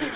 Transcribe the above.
Yes,